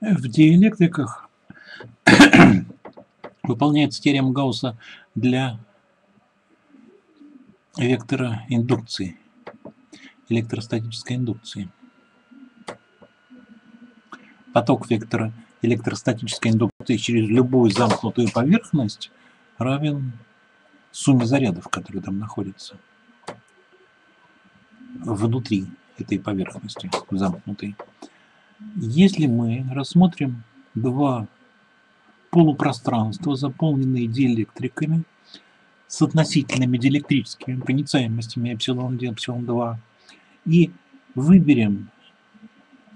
В диэлектриках выполняется теорема Гаусса для вектора индукции, электростатической индукции. Поток вектора электростатической индукции через любую замкнутую поверхность равен сумме зарядов, которые там находятся внутри этой поверхности замкнутой. Если мы рассмотрим два полупространства, заполненные диэлектриками, с относительными диэлектрическими проницаемостями эпсилон-1, эпсилон-2, и выберем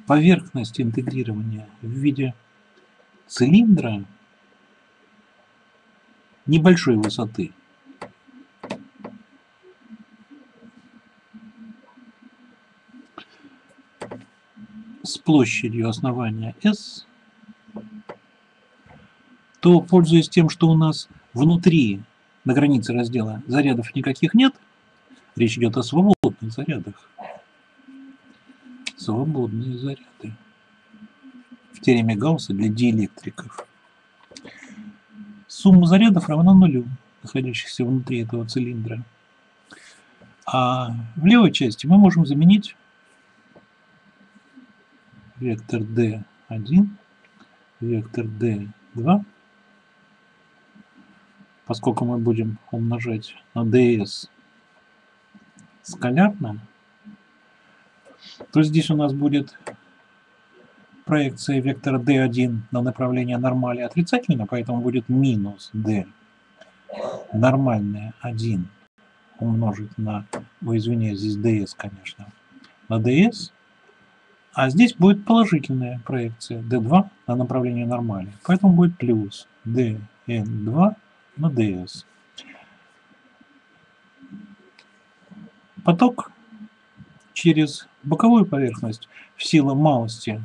поверхность интегрирования в виде цилиндра небольшой высоты, с площадью основания S, то, пользуясь тем, что у нас внутри, на границе раздела, зарядов никаких нет, речь идет о свободных зарядах. Свободные заряды. В теореме Гаусса для диэлектриков. Сумма зарядов равна нулю, находящихся внутри этого цилиндра. А в левой части мы можем заменить вектор D1, вектор D2, поскольку мы будем умножать на ds скалярно, то здесь у нас будет проекция вектора d1 на направление нормали отрицательно, поэтому будет минус d. Нормальное 1 умножить на, ой, извиняюсь, здесь ds, конечно, на ds, а здесь будет положительная проекция d2 на направление нормали, поэтому будет плюс dn2 на ds. Поток через боковую поверхность в силу малости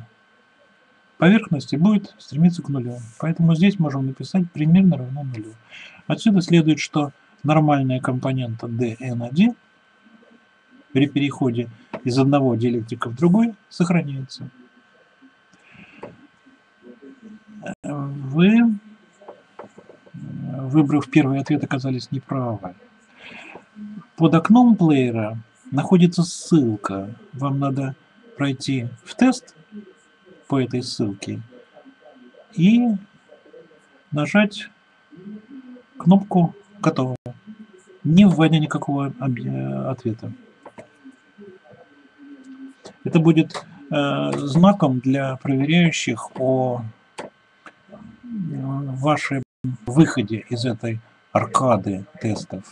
поверхности будет стремиться к нулю. Поэтому здесь можем написать примерно равно нулю. Отсюда следует, что нормальная компонента dn1 при переходе из одного диэлектрика в другой сохраняется. Вы, выбрав первый ответ, оказались неправы. Под окном плеера находится ссылка. Вам надо пройти в тест по этой ссылке и нажать кнопку «Готово», не вводя никакого ответа. Это будет э, знаком для проверяющих о вашем выходе из этой аркады тестов.